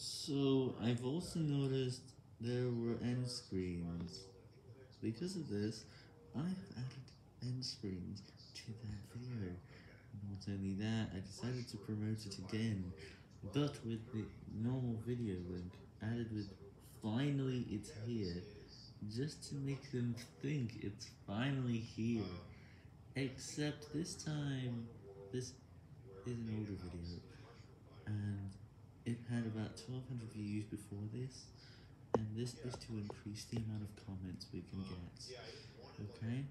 So, I've also noticed there were end screens. Because of this, I've added end screens to that video. Not only that, I decided to promote it again, but with the normal video link added with finally it's here, just to make them think it's finally here. Except this time, this is an older video, and it had about 1200 views before this, and this is to increase the amount of comments we can get, okay?